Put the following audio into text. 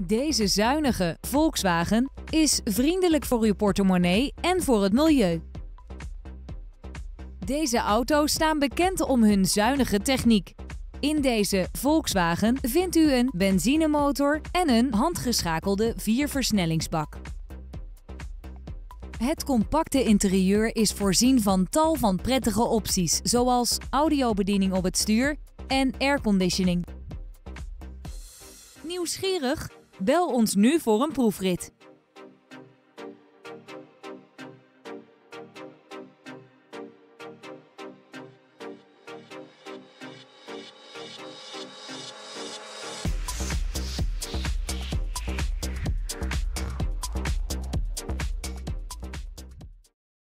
Deze zuinige Volkswagen is vriendelijk voor uw portemonnee en voor het milieu. Deze auto's staan bekend om hun zuinige techniek. In deze Volkswagen vindt u een benzinemotor en een handgeschakelde vierversnellingsbak. Het compacte interieur is voorzien van tal van prettige opties, zoals audiobediening op het stuur en airconditioning. Nieuwsgierig? Bel ons nu voor een proefrit.